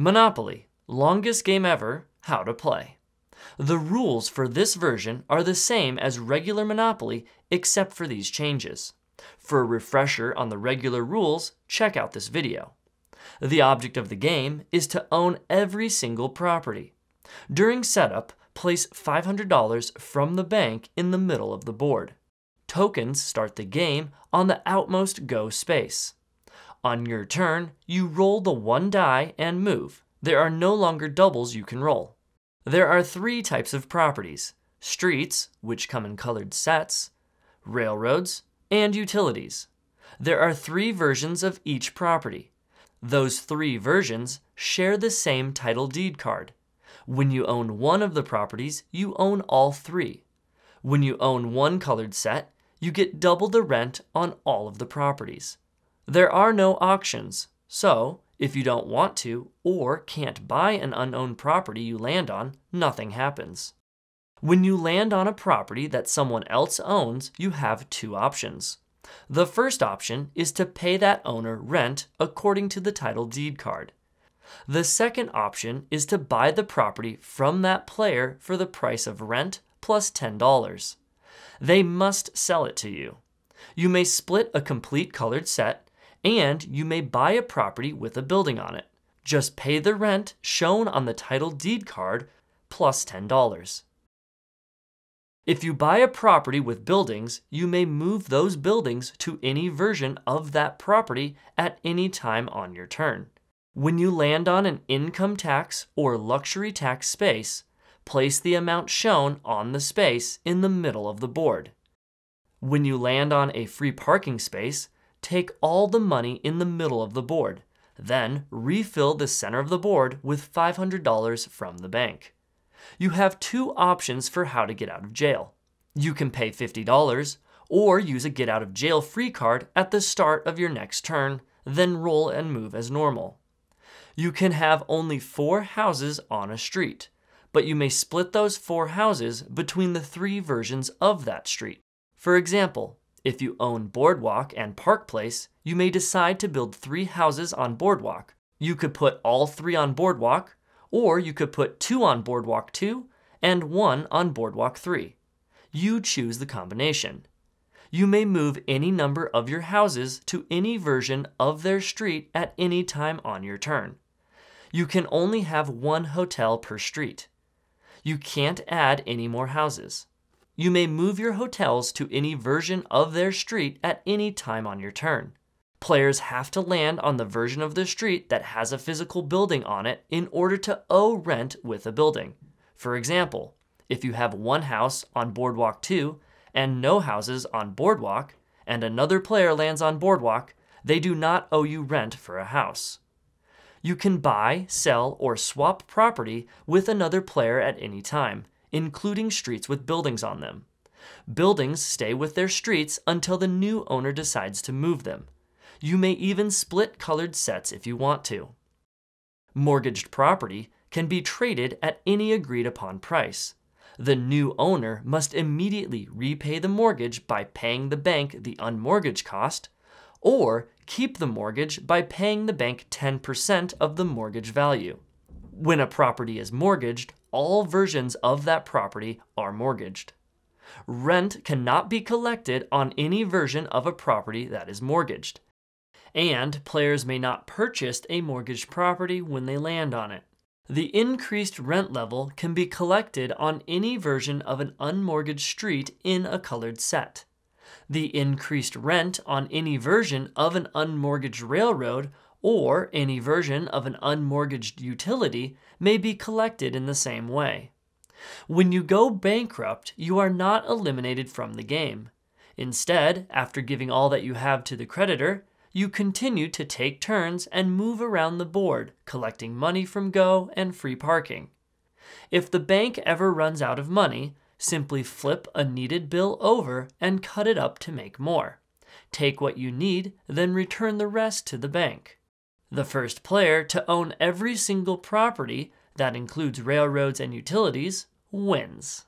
Monopoly, longest game ever, how to play. The rules for this version are the same as regular Monopoly except for these changes. For a refresher on the regular rules, check out this video. The object of the game is to own every single property. During setup, place $500 from the bank in the middle of the board. Tokens start the game on the outmost go space. On your turn, you roll the one die and move. There are no longer doubles you can roll. There are three types of properties streets, which come in colored sets, railroads, and utilities. There are three versions of each property. Those three versions share the same title deed card. When you own one of the properties, you own all three. When you own one colored set, you get double the rent on all of the properties. There are no auctions, so if you don't want to or can't buy an unowned property you land on, nothing happens. When you land on a property that someone else owns, you have two options. The first option is to pay that owner rent according to the title deed card. The second option is to buy the property from that player for the price of rent plus $10. They must sell it to you. You may split a complete colored set and you may buy a property with a building on it. Just pay the rent shown on the title deed card plus $10. If you buy a property with buildings, you may move those buildings to any version of that property at any time on your turn. When you land on an income tax or luxury tax space, place the amount shown on the space in the middle of the board. When you land on a free parking space, take all the money in the middle of the board. Then refill the center of the board with $500 from the bank. You have two options for how to get out of jail. You can pay $50 or use a get out of jail free card at the start of your next turn, then roll and move as normal. You can have only four houses on a street, but you may split those four houses between the three versions of that street. For example, if you own Boardwalk and Park Place, you may decide to build three houses on Boardwalk. You could put all three on Boardwalk, or you could put two on Boardwalk 2 and one on Boardwalk 3. You choose the combination. You may move any number of your houses to any version of their street at any time on your turn. You can only have one hotel per street. You can't add any more houses. You may move your hotels to any version of their street at any time on your turn. Players have to land on the version of the street that has a physical building on it in order to owe rent with a building. For example, if you have one house on Boardwalk 2 and no houses on Boardwalk, and another player lands on Boardwalk, they do not owe you rent for a house. You can buy, sell, or swap property with another player at any time, including streets with buildings on them. Buildings stay with their streets until the new owner decides to move them. You may even split colored sets if you want to. Mortgaged property can be traded at any agreed upon price. The new owner must immediately repay the mortgage by paying the bank the unmortgaged cost, or keep the mortgage by paying the bank 10% of the mortgage value. When a property is mortgaged, all versions of that property are mortgaged. Rent cannot be collected on any version of a property that is mortgaged. And players may not purchase a mortgaged property when they land on it. The increased rent level can be collected on any version of an unmortgaged street in a colored set. The increased rent on any version of an unmortgaged railroad or any version of an unmortgaged utility may be collected in the same way. When you go bankrupt, you are not eliminated from the game. Instead, after giving all that you have to the creditor, you continue to take turns and move around the board, collecting money from Go and free parking. If the bank ever runs out of money, simply flip a needed bill over and cut it up to make more. Take what you need, then return the rest to the bank. The first player to own every single property, that includes railroads and utilities, wins.